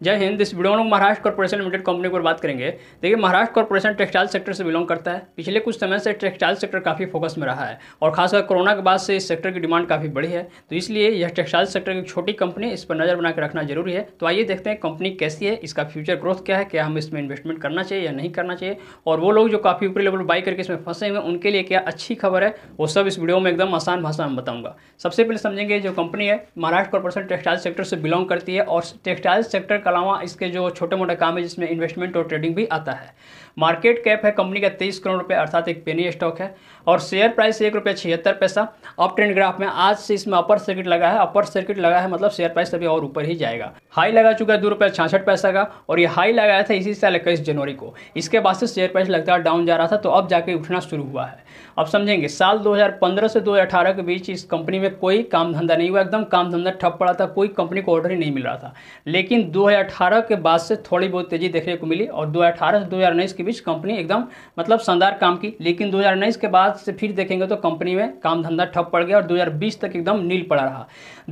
जय हिंद, इस वीडियो में लोग महाराष्ट्र कॉर्पोरेशन लिमिटेड कंपनी पर बात करेंगे। देखिए, महाराष्ट्र कॉर्पोरेशन टेक्सटाइल सेक्टर से बिलोंग करता है। पिछले कुछ समय से टेक्सटाइल सेक्टर काफ़ी फोकस में रहा है और खासकर कोरोना के बाद से इस सेक्टर की डिमांड काफ़ी बढ़ी है। तो इसलिए यह टेक्सटाइल सेक्टर की छोटी कंपनी, इस पर नज़र बनाकर रखना ज़रूरी है। तो आइए देखते हैं कंपनी कैसी है, इसका फ्यूचर ग्रोथ क्या है, क्या हम इसमें इन्वेस्टमेंट करना चाहिए या नहीं करना चाहिए। और वो लोग जो काफ़ी ऊपरी लेवल बाई करके इसमें फंसे हुए उनके लिए क्या अच्छी खबर है, वो सब इस वीडियो में एकदम आसान भाषा में बताऊँगा। सबसे पहले समझेंगे, जो कंपनी है, महाराष्ट्र कॉर्पोरेशन टेक्सटाइल सेक्टर से बिलोंग करती है और टेक्सटाइल सेक्टर के अलावा इसके जो छोटे मोटे काम है, जिसमें इन्वेस्टमेंट और ट्रेडिंग भी आता है। मार्केट कैप है कंपनी का तेईस करोड़ रुपए, अर्थात एक पेनी स्टॉक है। और शेयर प्राइस एक रुपये छिहत्तर पैसा। अप ट्रेंड ग्राफ में आज से इसमें अपर सर्किट लगा है। अपर सर्किट लगा है मतलब शेयर प्राइस अभी और ऊपर ही जाएगा। हाई लगा चुका है, दो रुपये छाछठ पैसा का। और ये हाई लगाया था इसी साल इक्कीस जनवरी को। इसके बाद से शेयर प्राइस लगातार डाउन जा रहा था तो अब जाके उठना शुरू हुआ है। अब समझेंगे साल 2015 से 2018 के बीच इस कंपनी में कोई काम धंधा नहीं हुआ एकदम काम धंधा ठप पड़ा था कोई कंपनी को ऑर्डर ही नहीं मिल रहा था लेकिन 2018 के बाद से थोड़ी बहुत तेज़ी देखने को मिली और 2018 से 2019 के बीच कंपनी एकदम मतलब शानदार काम की लेकिन 2019 के बाद से फिर देखेंगे तो कंपनी में काम धंधा ठप पड़ गया और 2020 तक एकदम नील पड़ा रहा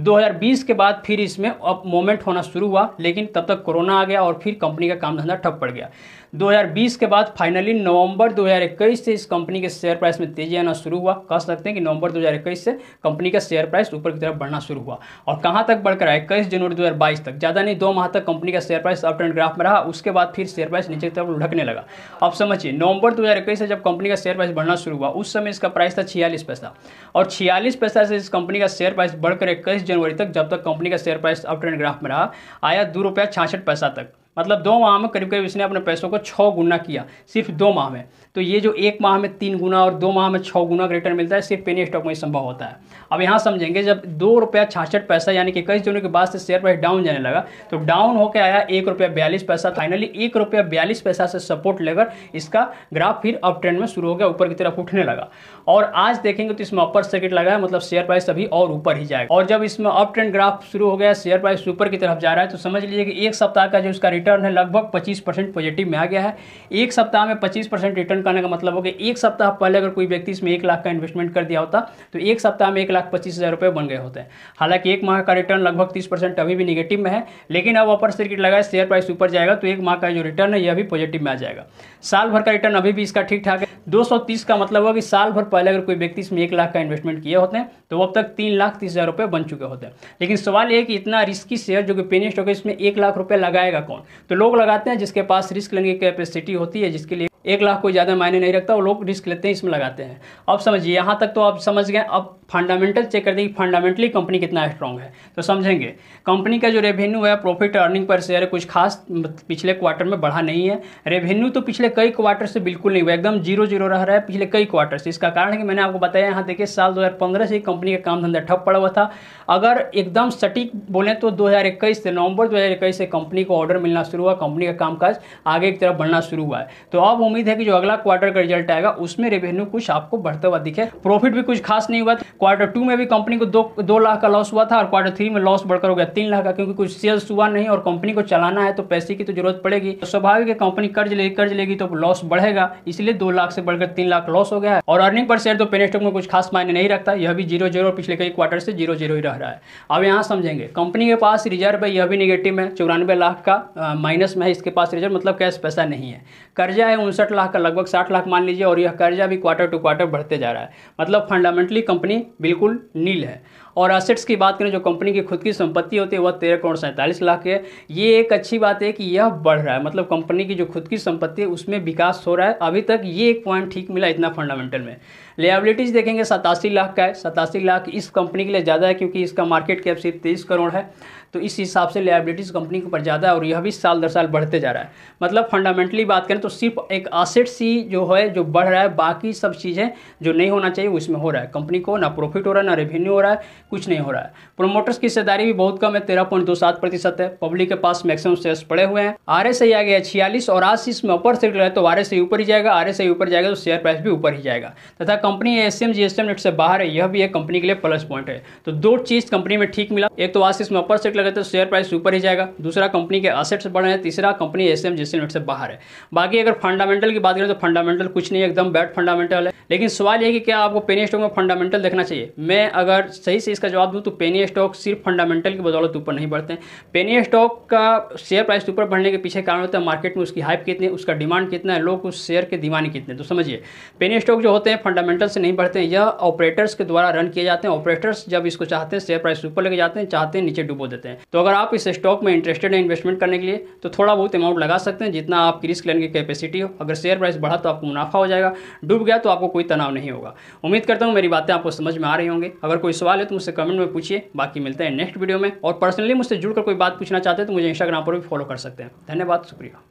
2020 के बाद फिर इसमें अब मोमेंट होना शुरू हुआ लेकिन तब तक कोरोना आ गया और फिर कंपनी का काम धंधा ठप पड़ गया 2020 के बाद फाइनली नवंबर 2021 से इस कंपनी के शेयर प्राइस में तेज़ी आना शुरू हुआ। कह सकते हैं कि नवंबर 2021 से कंपनी का शेयर प्राइस ऊपर की तरफ़ बढ़ना शुरू हुआ। और कहाँ तक बढ़कर आया? इक्कीस जनवरी 2022 तक। ज़्यादा नहीं, दो माह तक कंपनी का share price up trend graph में रहा। उसके बाद फिर शेयर प्राइस नीचे की तरफ़ लुढ़कने लगा। अब समझिए, नवंबर दो से जब कंपनी का शेयर प्राइस बढ़ना शुरू हुआ, उस समय इसका प्राइस था छियालीस पैसा। और छियालीस पैसा से इस कंपनी का शेयर प्राइस बढ़कर इक्कीस जनवरी तक जब तक कंपनी का share price up trend graph में रहा, आया दो रुपया पैसा तक। मतलब दो माह में करीब करीब इसने अपने पैसों को छः गुना किया, सिर्फ़ दो माह में। तो ये जो एक माह में तीन गुना और दो माह में छः गुना का रिटर्न मिलता है सिर्फ़ पेनी स्टॉक में संभव होता है। अब यहाँ समझेंगे, जब दो रुपया छाछठ पैसा यानी कि इक्कीस दिनों के बाद से शेयर प्राइस डाउन जाने लगा तो डाउन होकर आया एक रुपया बयालीस पैसा। फाइनली एक रुपया बयालीस पैसा से सपोर्ट लेकर इसका ग्राफ फिर अप ट्रेंड में शुरू हो गया, ऊपर की तरफ़ उठने लगा। और आज देखेंगे तो इसमें अपर सर्किट लगा है मतलब शेयर प्राइस अभी और ऊपर ही जाएगा। और जब इसमें अप ट्रेंड ग्राफ शुरू हो गया शेयर प्राइस ऊपर की तरफ़ जा रहा है तो समझ लीजिए कि एक सप्ताह का जो इसका रिटर्न है, लगभग पच्चीस परसेंट पॉजिटिव में आ गया है। एक सप्ताह में पच्चीस परसेंट रिटर्न करने का मतलब हो गया, एक सप्ताह पहले अगर कोई व्यक्ति इसमें एक लाख का इन्वेस्टमेंट कर दिया होता तो एक सप्ताह में एक लाख पच्चीस हज़ार रुपये बन गए होते हैं। हालाँकि एक माह का रिटर्न लगभग तीस परसेंट अभी भी निगेटिव में है, लेकिन अब अपर सर्किट लगाए शेयर प्राइस ऊपर जाएगा तो एक माह का जो रिटर्न है, यह भी पॉजिटिव में आ जाएगा। साल भर का रिटर्न अभी भी इसका ठीक ठाक है 230 का मतलब हुआ कि साल भर पहले अगर कोई व्यक्ति इसमें एक लाख का इन्वेस्टमेंट किए होते हैं तो अब तक तीन लाख तीस हज़ार रुपये बन चुके होते हैं। लेकिन सवाल ये है कि इतना रिस्की शेयर जो कि पेनी स्टॉक है, इसमें एक लाख रुपये लगाएगा कौन? तो लोग लगाते हैं, जिसके पास रिस्क लेने की कैपेसिटी होती है, जिसके लिए एक लाख कोई ज़्यादा मायने नहीं रखता, वो लोग रिस्क लेते हैं, इसमें लगाते हैं। अब समझिए, यहाँ तक तो आप समझ गए, अब फंडामेंटल चेक कर दें कि फंडामेंटली कंपनी कितना स्ट्रॉन्ग है। तो समझेंगे, कंपनी का जो रेवेन्यू है प्रॉफिट अर्निंग पर शेयर कुछ खास पिछले क्वार्टर में बढ़ा नहीं है। रेवेन्यू तो पिछले कई क्वार्टर से बिल्कुल नहीं हुआ, एकदम ज़ीरो ज़ीरो रह रहा है पिछले कई क्वार्टर से। इसका कारण है कि मैंने आपको बताया यहाँ, देखिए, साल दो हज़ार पंद्रह से कंपनी का काम धंधा ठप पड़ा हुआ था। अगर एकदम सटीक बोले तो दो हज़ार इक्कीस से नवंबर दो हज़ार इक्कीस से कंपनी को ऑर्डर मिलना शुरू हुआ कंपनी का कामकाज आगे की तरफ़ बढ़ना शुरू हुआ है। तो अब उम्मीद है कि जो अगला क्वार्टर का रिज़ल्ट आएगा, उसमें रेवेन्यू कुछ आपको बढ़ता हुआ दिखे। प्रॉफिट भी कुछ खास नहीं हुआ क्वार्टर टू में भी कंपनी को दो दो लाख का लॉस हुआ था और क्वार्टर थ्री में लॉस बढ़कर हो गया तीन लाख का क्योंकि कुछ सेल्स हुआ नहीं और कंपनी को चलाना है तो पैसे की तो ज़रूरत पड़ेगी। तो स्वाभाविक है कंपनी कर्ज लेगी कर्ज लेगी तो लॉस बढ़ेगा, इसलिए दो लाख से बढ़कर तीन लाख लॉस हो गया है। और अर्निंग पर शेयर तो पेन स्टॉक में कुछ खास मायने नहीं रखता, यह भी ज़ीरो ज़ीरो पिछले कई क्वार्टर से ज़ीरो ज़ीरो ही रह रहा है। अब यहाँ समझेंगे कंपनी के पास रिज़र्व है, यह भी निगेटिव है, चौरानवे लाख का माइनस में है, इसके पास रिज़र्व मतलब कैश पैसा नहीं है। कर्जा है उनसठ लाख का, लगभग साठ लाख मान लीजिए, और यह कर्जा भी क्वार्टर टू क्वार्टर बढ़ते जा रहा है। मतलब फंडामेंटली कंपनी बिल्कुल नील है। और असेट्स की बात करें, जो कंपनी की खुद की संपत्ति होती है, वह तेरह करोड़ सैंतालीस लाख है। ये एक अच्छी बात है कि यह बढ़ रहा है। मतलब कंपनी की जो खुद की संपत्ति है, उसमें विकास हो रहा है। अभी तक ये एक पॉइंट ठीक मिला इतना फंडामेंटल में। लेबिलिटीज़ देखेंगे, सतासी लाख का है। सतासी लाख इस कंपनी के लिए ज़्यादा है, क्योंकि इसका मार्केट कैप सिर्फ़ तेईस करोड़ है। तो इस हिसाब से लेबिलिटीज़ कंपनी के ऊपर ज़्यादा है और यह भी साल दर साल बढ़ते जा रहा है। मतलब फंडामेंटली बात करें तो सिर्फ़ एक असेट्स ही जो है, जो बढ़ रहा है, बाकी सब चीज़ें जो नहीं होना चाहिए उसमें हो रहा है। कंपनी को ना प्रॉफिट हो रहा है, ना रेवेन्यू हो रहा है। कुछ नहीं हो रहा है। प्रोमोटर्स की हिस्सेदारी भी बहुत कम है, तेरह पॉइंट दो सात प्रतिशत है। पब्लिक के पास मैक्सिमम शेयर्स पड़े हुए हैं। आर एस आई आ गया छियालीस और आज इसमें ऊपर से है तो आर एस ऊपर ही जाएगा। आर एस ऊपर जाएगा तो शेयर प्राइस भी ऊपर ही जाएगा। तथा company S M G S M net से बाहर है, यह भी एक कंपनी के लिए प्लस पॉइंट है। तो दो चीज़ कंपनी में ठीक मिला। एक तो आज इसमें अपर सेट लगे तो शेयर प्राइस ऊपर ही जाएगा। दूसरा कंपनी के असेट्स बढ़ रहे हैं, तीसरा कंपनी एस एम लिमिट से बाहर है। बाकी अगर फंडामेंटल की बात करें तो फंडामेंटल कुछ नहीं एकदम बैड फंडामेंटल है। लेकिन सवाल यह कि क्या आपको पेनी स्टॉक में फंडामेंटल देखना चाहिए? मैं अगर सही से इसका जवाब दूँ तो पेनी स्टॉक सिर्फ़ फंडामेंटल की बदौलत ऊपर नहीं बढ़ते पेनी स्टॉक का शेयर प्राइस ऊपर बढ़ने के पीछे कारण होता है मार्केट में उसकी हाइप कितनी उसका डिमांड कितना है, लोग उस शेयर के दीवाने कितने तो समझिए पेनी स्टॉक जो होते हैं फंडामेंटल से नहीं बढ़ते यह ऑपरेटर्स के द्वारा रन किए जाते हैं। ऑपरेटर्स जब इसको चाहते हैं शेयर प्राइस ऊपर लेके जाते हैं, चाहते हैं, नीचे डुबो देते हैं। तो अगर आप इस स्टॉक में इंटरेस्टेड हैं इन्वेस्टमेंट करने के लिए तो थोड़ा बहुत अमाउंट लगा सकते हैं जितना आपकी रिस्क लेने की कैपेसिटी हो। अगर शेयर प्राइस बढ़ा तो आपको मुनाफा हो जाएगा। डूब गया तो आपको कोई तनाव नहीं होगा। उम्मीद करता हूँ मेरी बातें आपको समझ में आ रही होंगी। अगर कोई सवाल है तो मुझसे कमेंट में पूछिए, बाकी मिलते हैं नेक्स्ट वीडियो में। और पर्सनली मुझसे जुड़कर कोई बात पूछना चाहते हैं तो मुझे इंस्टाग्राम पर भी फॉलो कर सकते हैं। धन्यवाद, शुक्रिया।